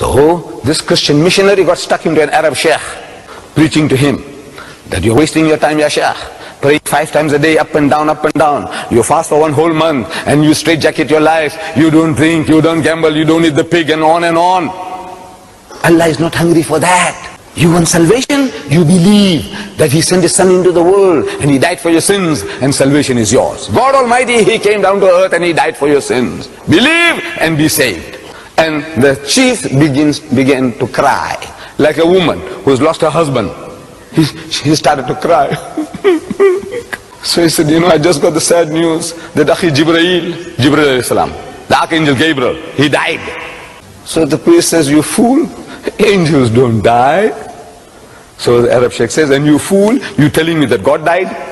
So this Christian missionary got stuck into an Arab sheikh preaching to him that you're wasting your time, ya sheikh. Pray five times a day, up and down, up and down. You fast for one whole month and you straitjacket your life. You don't drink, you don't gamble, you don't eat the pig and on and on. Allah is not hungry for that. You want salvation? You believe that He sent His Son into the world and He died for your sins and salvation is yours. God Almighty, He came down to earth and He died for your sins. Believe and be saved. And the chief begins, began to cry like a woman who's lost her husband. He, he started to cry. so he said, you know, I just got the sad news that Akhi Jibreel, Jibreel salam, the Archangel Gabriel, he died. So the priest says, you fool, angels don't die. So the Arab Sheikh says, and you fool, you telling me that God died?